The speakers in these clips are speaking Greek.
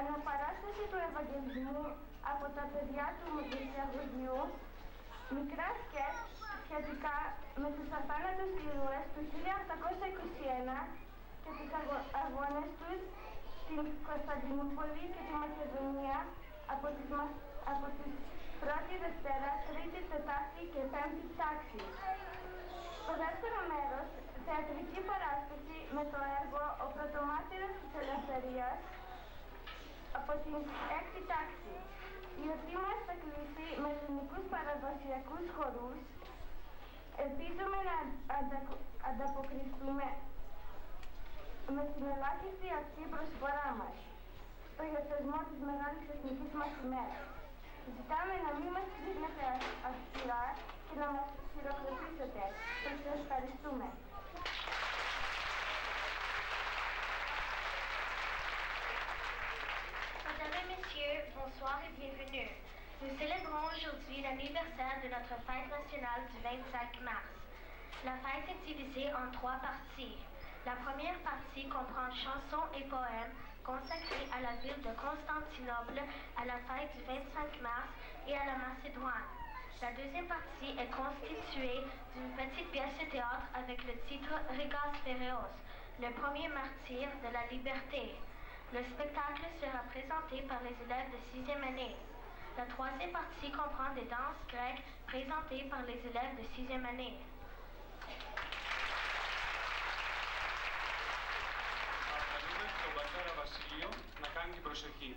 αναπαράσταση του Ευαγγελισμού από τα παιδιά του Μεσιαγωγείου, μικρά σκέτ σχετικά με τους αθάνατους ήρωες του 1821 και τους αγώνες τους στην Κωνσταντινούπολη και τη Μακεδονία από τις, από τις πρώτη Δευτέρα, Τρίτη, Τετάρτη και Πέμπτη τάξη. Στο δεύτερο μέρος, θεατρική παράσταση με το έργο «Ο πρωτομάρτυρας της Ελευθερίας» από την έκτη τάξη. Η ορτή μας θα κλείσει με ελληνικούς παραδοσιακούς χορούς. Ελπίζουμε να ανταποκριθούμε με την ελάχιστη αυτή προσφορά μας στο γιορτασμό της Μεγάλης Εθνικής μας ημέρας. Ζητάμε να μην μας ξύπνετε αυστηρά και να μας χειροκροτήσετε. Σας ευχαριστούμε. Nous célébrons aujourd'hui l'anniversaire de notre fête nationale du 25 mars. La fête est divisée en trois parties. La première partie comprend chansons et poèmes consacrés à la ville de Constantinople, à la fête du 25 mars et à la Macédoine. La deuxième partie est constituée d'une petite pièce de théâtre avec le titre Regas Fereos, le premier martyr de la liberté. Le spectacle sera présenté par les élèves de sixième année. La troisième partie comprend des danses grecques présentées par les élèves de sixième année. πατέρα Βασίλειο να κάνει την προσευχή.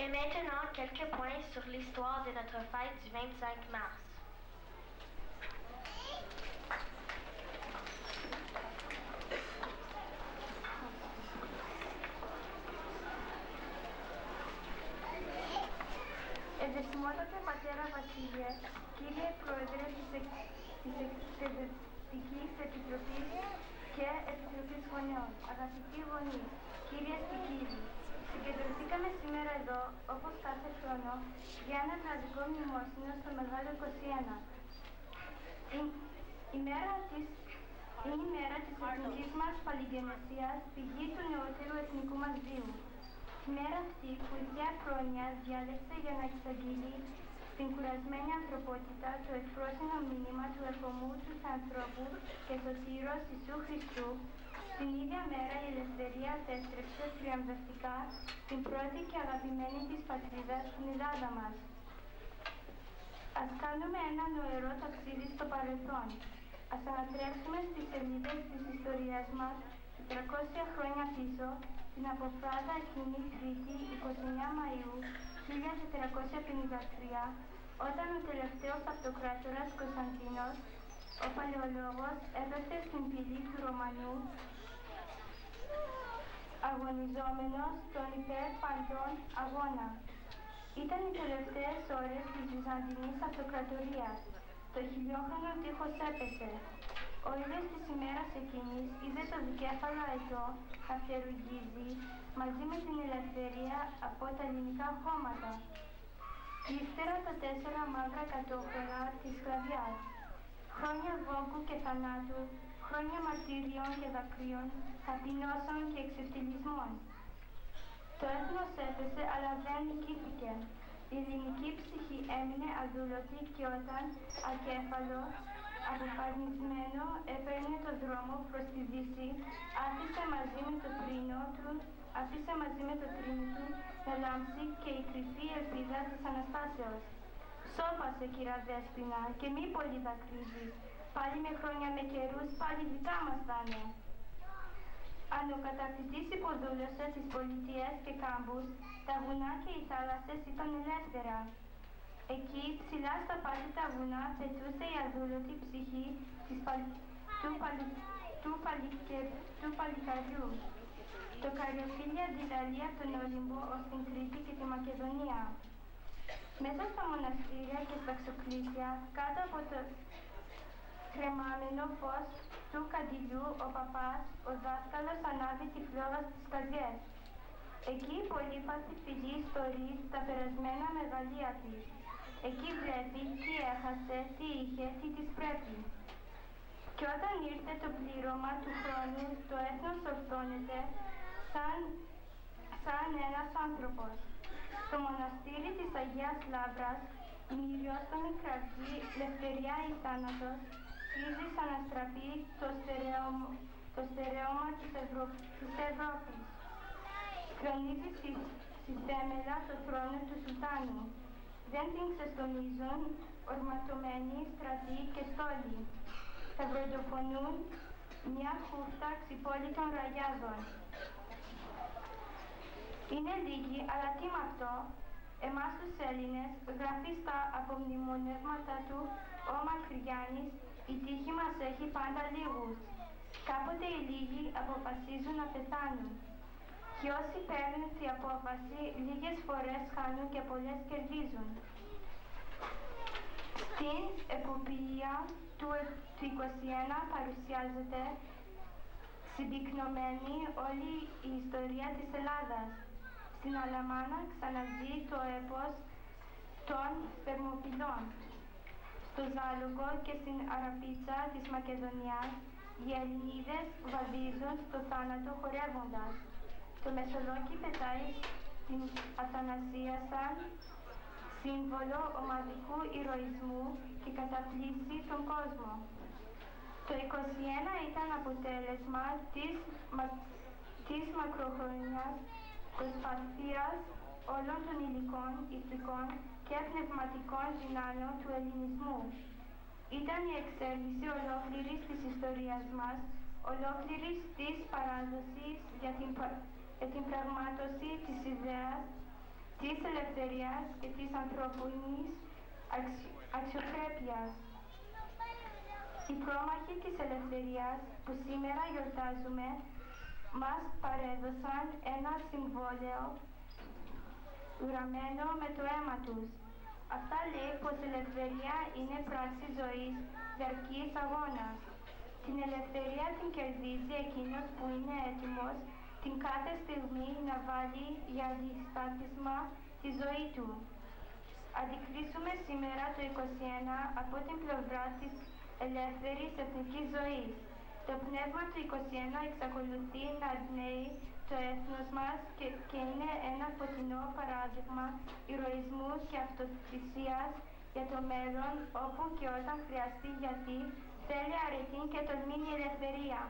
Et maintenant, quelques points sur l'histoire de notre fête du 25 mars. Ευαισθημότατε πατέρα Βασίλειε, Κύριε Πρόεδρε της, της Εκπαιδευτικής Επιτροπής και Επιτροπής Γονέων, αγαπητοί γονείς, κυρίες και κύριοι, συγκεντρωθήκαμε σήμερα εδώ, όπως κάθε χρόνο, για ένα τραγικό μνημόσυνο στο Μεγάλο 21. Η, η μέρα της Είναι η μέρα της εθνικής μας παλιγενεσίας, πηγή του νεότερου εθνικού μας βίου. Τη μέρα αυτή που η Θεία Χρόνια διάλεξε για να εξαγγείλει στην κουρασμένη ανθρωπότητα το εκφρόσινο μήνυμα του ερχομού τους ανθρώπους και σωτήρος Ιησού Χριστού, την ίδια μέρα η ελευθερία απέστρεψε τριαμβευτικά στην πρώτη και αγαπημένη της πατρίδα, στην Ελλάδα μας. Ας κάνουμε ένα νοερό ταξίδι στο παρελθόν. Ας ανατρέψουμε στις σελίδες της ιστορίας μας 400 χρόνια πίσω την αποφράδα εκείνη Κρήτη 29 Μαΐου 1453 όταν ο τελευταίος αυτοκράτορας Κωνσταντίνος, ο Παλαιολόγος, έπεσε στην πύλη του Ρωμανού αγωνιζόμενος τον υπέρ παντών αγώνα. Ήταν οι τελευταίες ώρες της Βυζαντινής Αυτοκρατορίας. Το χιλιόχρονο τείχος έπεσε. Ο ήλιος της ημέρας εκείνης είδε το δικέφαλο αετό να φτερουγίζει μαζί με την ελευθερία από τα ελληνικά χώματα. Ύστερα τα τέσσερα μαύρα κατόχωρα της σκλαβιάς. Χρόνια βόγκου και θανάτου, χρόνια μαρτύριων και δακρύων, ταπεινώσεων και εξευτελισμών. Το έθνος έπεσε αλλά δεν νικήθηκε. Η ελληνική ψυχή έμεινε αδούλωτη και όταν ακέφαλο, αποφασισμένο, έπαιρνε το δρόμο προς τη δύση, άφησε μαζί με το τρίνο του, άφησε μαζί με το τρίνο του να λάμψει και η κρυφή ελπίδα της Αναστάσεως. Σώπασε, κύρα Δέσποινα, και μη πολύ δακρύζεις. Πάλι με χρόνια με καιρούς, πάλι δικά μας θα είναι. Αν ο κατακτητής υποδούλωσε τις πολιτείες και κάμπους, τα βουνά και οι θάλασσες ήταν ελεύθερα. Εκεί, ψηλά στα πάλι τα βουνά, πετούσε η αδούλωτη ψυχή της παλ... του, παλ... του, παλικε... του παλικαριού. Το καριοφύλι αντιδαλεί από τον Όλυμπο ως την Κρήτη και τη Μακεδονία. Μέσα στα μοναστήρια και στα ξοκλήσια, κάτω από το κρεμάμενο φως του καντιλιού, ο παπάς, ο δάσκαλος ανάβει τη φλόγα στις καρδιές. Εκεί η πολύπαθη φυλή ιστορεί τα περασμένα μεγαλεία της. Εκεί βλέπει τι έχασε, τι είχε, τι της πρέπει. Και όταν ήρθε το πλήρωμα του χρόνου, το έθνος ορθώνεται σαν, σαν ένας άνθρωπος. Στο μοναστήρι της Αγίας Λάβρας, η μυριόστομη κραυγή, λευτεριά ή θάνατος, Ήδη αναστραφεί το, στερεώμα, το στερεώμα της, Ευρω... της Ευρώπης. Κρονίζει στη, στη θέμελα το θρόνο του Σουλτάνου. Δεν την ξεστομίζουν ορματωμένοι στρατοί και στόλοι. Θα βροντοφωνούν μια χούφτα ξυπόλυτων ραγιάδων. Είναι λίγοι, αλλά τι με αυτό, εμάς τους Έλληνες, γράφει στα απομνημονεύματα του ο Μακρυγιάννης η τύχη μας έχει πάντα λίγους. Κάποτε οι λίγοι αποφασίζουν να πεθάνουν. Και όσοι παίρνουν την απόφαση, λίγες φορές χάνουν και πολλές κερδίζουν. Στην εποπτεία του 21 παρουσιάζεται συμπυκνωμένη όλη η ιστορία της Ελλάδας. Στην Αλαμάνα ξαναζεί το έπος των Θερμοπυλών. Στο Ζάλογο και στην Αραπίτσα της Μακεδονίας οι Ελληνίδες βαδίζουν στο θάνατο χορεύοντας. Το Μεσολόγγι πετάει την Αθανασία σαν σύμβολο ομαδικού ηρωισμού και καταπλήσει τον κόσμο. Το 21 ήταν αποτέλεσμα της, μα, της μακροχρόνιας προσπαθίας όλων των υλικών, ηθικών και πνευματικών δυνάμεων του ελληνισμού. Ήταν η εξέλιξη ολόκληρης της ιστορίας μας, ολόκληρης της παράδοσης για την, για την πραγμάτωση της ιδέας, της ελευθερίας και της ανθρώπινης αξι, αξιοπρέπειας. Οι πρόμαχοι της ελευθερίας που σήμερα γιορτάζουμε μας παρέδωσαν ένα συμβόλαιο γραμμένο με το αίμα τους. Αυτά λέει πως η ελευθερία είναι πράξη ζωής, διαρκής αγώνας. Την ελευθερία την κερδίζει εκείνος που είναι έτοιμος την κάθε στιγμή να βάλει για αντιστάθισμα τη ζωή του. Αντικρίσουμε σήμερα το 21 από την πλευρά της ελεύθερης εθνικής ζωής. Το πνεύμα του 21 εξακολουθεί να εμπνέει το έθνος μας και, και είναι ένα φωτεινό παράδειγμα ηρωισμού και αυτοθυσίας για το μέλλον όπου και όταν χρειαστεί γιατί θέλει αρετή και τολμήνη ελευθερία.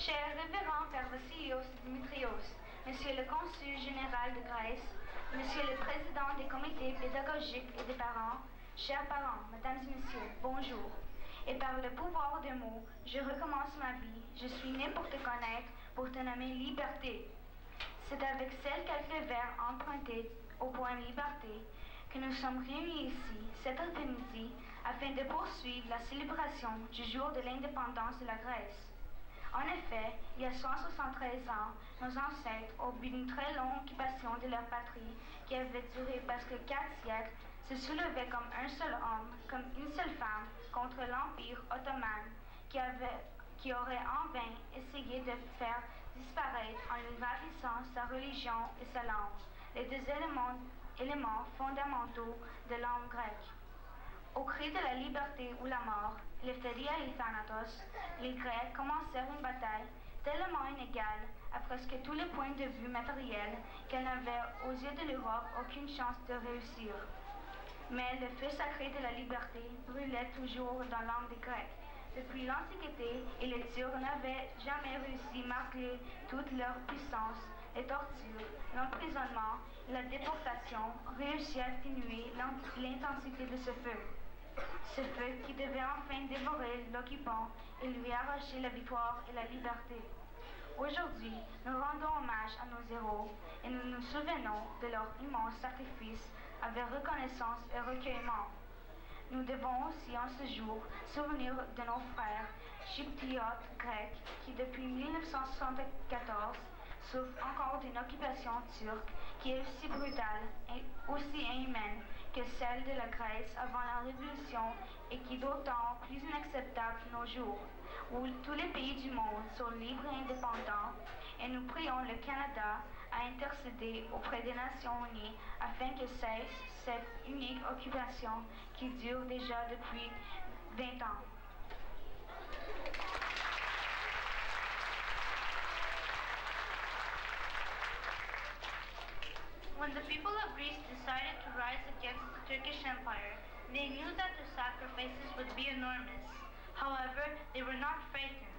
Cher révérend Père Vassilios Dimitrios, Monsieur le Consul général de Grèce, Monsieur le Président des comités pédagogiques et des parents, chers parents, Mesdames et Messieurs, bonjour. Et par le pouvoir des mots, je recommence ma vie. Je suis né pour te connaître, pour te nommer liberté. C'est avec ces quelques vers empruntés au poème Liberté que nous sommes réunis ici, cet après-midi, afin de poursuivre la célébration du jour de l'indépendance de la Grèce. En effet, il y a 173 ans, nos ancêtres, au bout d'une très longue occupation de leur patrie, qui avait duré presque quatre siècles, se soulevaient comme un seul homme, comme une seule femme, contre l'Empire ottoman, qui, aurait en vain essayé de faire disparaître en lui sa religion et sa langue, les deux éléments, éléments fondamentaux de l'homme grec. Au cri de la liberté ou la mort, l'Ephéria et Thanatos, les Grecs commencèrent une bataille tellement inégale à presque tous les points de vue matériels qu'elle n'avait aux yeux de l'Europe aucune chance de réussir. Mais le feu sacré de la liberté brûlait toujours dans l'âme des Grecs. Depuis l'Antiquité, les Turcs n'avaient jamais réussi, malgré toute leur puissance, les tortures, l'emprisonnement la déportation, réussi à atténuer l'intensité de ce feu. Ce feu qui devait enfin dévorer l'occupant et lui arracher la victoire et la liberté. Aujourd'hui, nous rendons hommage à nos héros et nous nous souvenons de leur immense sacrifice avec reconnaissance et recueillement. Nous devons aussi en ce jour souvenir de nos frères chypriotes grecs qui depuis 1974 souffrent encore d'une occupation turque qui est aussi brutale et aussi inhumaine que celle de la Grèce avant la Révolution et qui d'autant plus inacceptable nos jours, où tous les pays du monde sont libres et indépendants, et nous prions le Canada à intercéder auprès des Nations Unies afin que cesse cette unique occupation qui dure déjà depuis 20 ans. When the people of Greece decided to rise against the Turkish Empire, they knew that the sacrifices would be enormous. However, they were not frightened.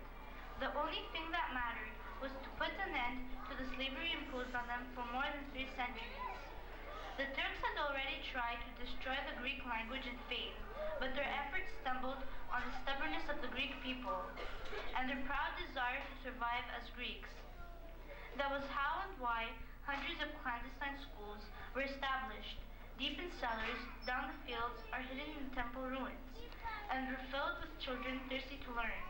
The only thing that mattered was to put an end to the slavery imposed on them for more than three centuries. The Turks had already tried to destroy the Greek language and faith, but their efforts stumbled on the stubbornness of the Greek people and their proud desire to survive as Greeks. That was how and why hundreds of clandestine schools were established. Deep in cellars, down the fields, are hidden in temple ruins, and were filled with children thirsty to learn.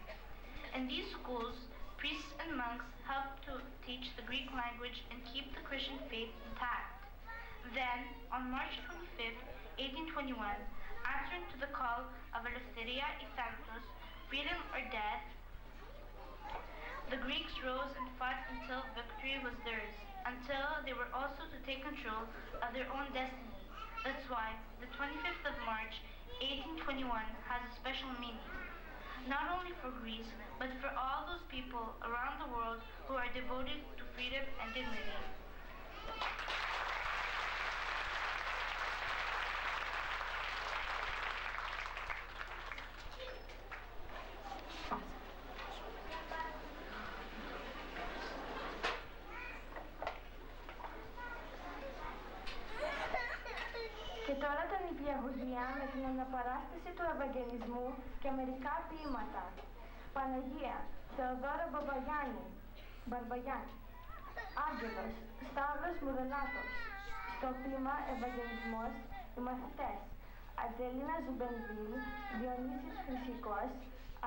In these schools, priests and monks helped to teach the Greek language and keep the Christian faith intact. Then, on March 25, 1821, answering to the call of Eleftheria Ephantos, freedom or death, the Greeks rose and fought until victory was theirs, until they were also to take control of their own destiny. That's why the 25th of March, 1821 has a special meaning. Not only for Greece, but for all those people around the world who are devoted to freedom and dignity. Με την αναπαράσταση του Ευαγγελισμού και μερικά ποιήματα. Παναγία, Θεοδόρα Μπαμπαγιάννη, Μπαρμπαγιάννη. Άγγελος, Σταύρος Μουδελάτος. Στο ποίημα Ευαγγελισμός, οι μαθητές. Αντελίνα Ζουμπενδίλ, Διονύσης Χρυσικός,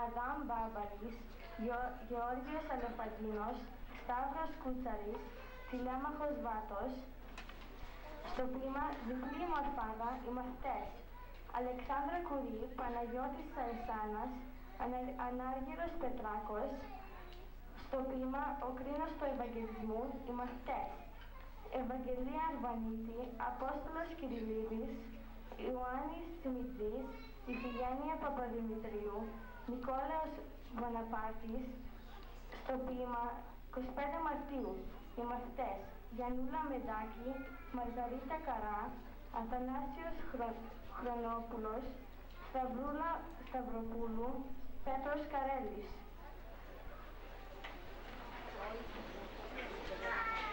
Αδάμ Μπάρμπαρης, Γεω- Γεώργιος Αλεφαντίνος, Σταύρος Κούτσαρης, Τηλέμαχος Βάτος, στο ποίημα Διπλή Μορφάδα οι μαθητές. Αλεξάνδρα Κουρί, Παναγιώτης Σαρσάνας, Ανα- Ανάργυρος Πετράκος. Στο ποίημα Ο κρίνος του Ευαγγελισμού οι μαθητές. Ευαγγελία Αρβανίτη, Απόστολος Κυριλίδης, Ιωάννης Τσιμιτζής, Ιφηγένεια Παπαδημητρίου, Νικόλαος Βοναπάρτης, στο ποίημα 25 Μαρτίου, οι μαθητές Γιαννούλα Μεντάκη, Μαργαρίτα Καρά, Αθανάσιος Χρο- Χρονόπουλος, Σταυρούλα Σταυροπούλου, Πέτρος Καρέλης.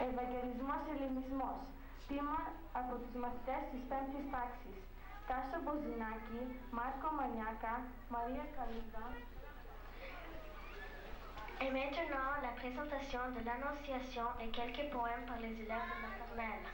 Ευαγγελισμός Ελληνισμός. Ποίημα από τους μαθητές της πέμπτης τάξης. Τάσο Μποζινάκη, Μάρκο Μανιάκα, Μαρία Καλούδα, Et maintenant, la présentation de l'Annonciation et quelques poèmes par les élèves de maternelle.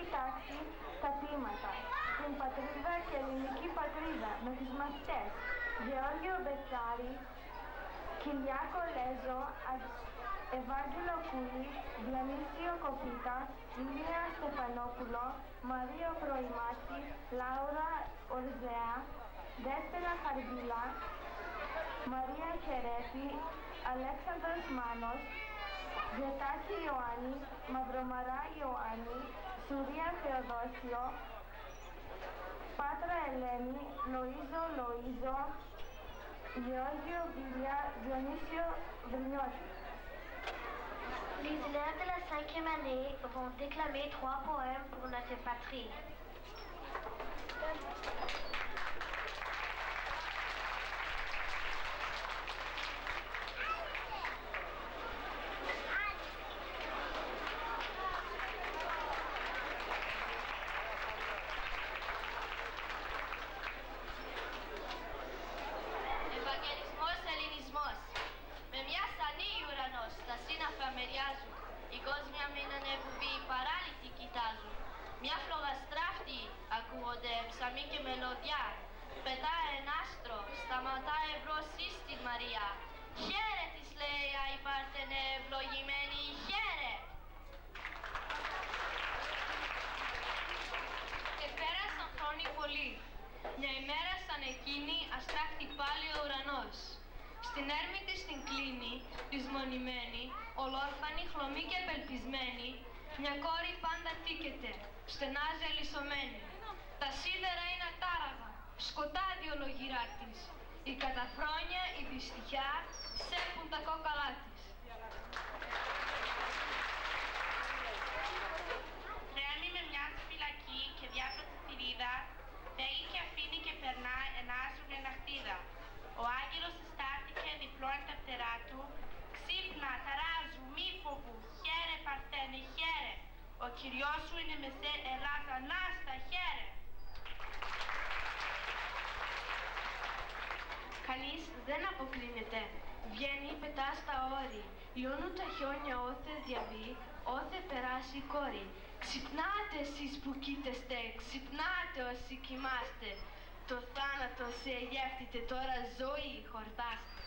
Την πέμπτη τάξη τα πείματα, την πατρίδα και ελληνική πατρίδα με τους μαθητές. Γεώργιο Μπετσάρη, Κυριάκο Λέζο, Ευάγγελο Κούλη, Διονύσιο Κοπίτα, Ηλία Στεφανόπουλο, Μαρίο Προημάκη, Λάουρα Ορζέα, Δέσπερα Χαρδίλα, Μαρία Χερέτη, Αλέξανδρος Μάνος, Ζετάκη Ιωάννη, Μαυρομαρά Ιωάννη, Σουρία Θεοδόσιο, Πάτρα Ελένη, Λοΐζο Λοΐζο, Γεώργιο Βίλια, Διονύσιο Βρυνιώτη. Les élèves de la cinquième année vont déclamer trois poèmes pour notre patrie. Στην έρμη της την κλίνη, δυσμονημένη, ολόρφανη, χλωμή και απελπισμένη, μια κόρη πάντα τίκεται, στενάζει αλυσωμένη. Τα σίδερα είναι ατάραγα, σκοτάδι ολογυρά της. Η καταφρόνια, η δυστυχιά, σέπουν τα κόκαλά της. Ο Κυριός σου είναι με σε Ελλάδα, νάστα, χαίρε. Κανείς δεν αποκλίνεται. Βγαίνει, πετάς στα όρη. Λιώνουν τα χιόνια όθε διαβεί, όθε περάσει η κόρη. Ξυπνάτε εσείς που κοίτεστε, ξυπνάτε όσοι κοιμάστε. Το θάνατο σε γεύτητε τώρα ζωή χορτάστε.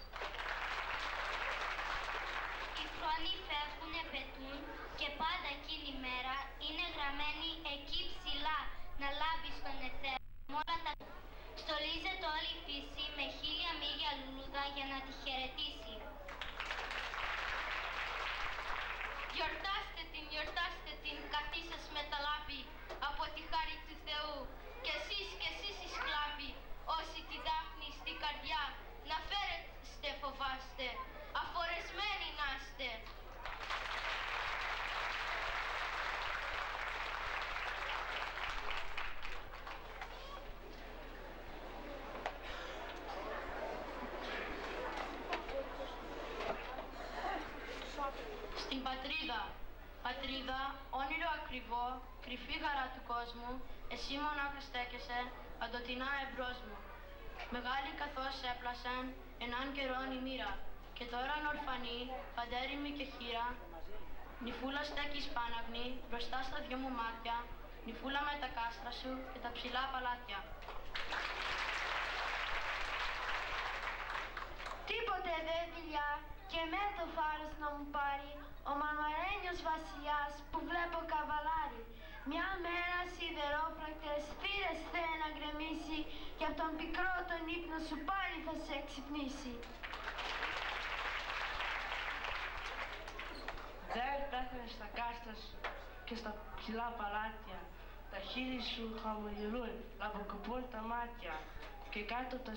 Οι χρόνοι φεύγουνε, πετούν και πάντα εκείνη η μέρα είναι γραμμένη εκεί ψηλά να λάβεις τον εθέρα με όλα τα... Στολίζεται όλη η φύση με χίλια μίλια λουλούδα για να τη χαιρετήσει. Γιορτάστε την, γιορτάστε την, καθίσας με τα λάπη από τη χάρη του Θεού. Και εσείς και εσείς οι σκλάβοι, όσοι τη δάφνη στη καρδιά, να φέρεστε φοβάστε, αφορεσμένοι να είστε. Στην πατρίδα, πατρίδα, όνειρο ακριβό, κρυφή χαρά του κόσμου, εσύ μονάχα στέκεσαι, αντοτινά εμπρός μου. Μεγάλη καθώς έπλασαν, έναν καιρόν η μοίρα, και τώρα ορφανή, παντέρημη και χείρα, νυφούλα στέκεις πάναυνη, μπροστά στα δυο μου μάτια, νυφούλα με τα κάστρα σου και τα ψηλά παλάτια. Τίποτε δε δουλειά και με το φάρος να μου πάρει ο μαρμαρένιος βασιλιάς που βλέπω καβαλάρι. Μια μέρα σιδερόφρακτες θύρες θέλει να γκρεμίσει και από τον πικρό τον ύπνο σου πάλι θα σε εξυπνήσει. Δεν πέθανε στα κάστρα σου και στα ψηλά παλάτια. Τα χείλη σου χαμογελούν, λαμποκοπούν τα μάτια και κάτω από τα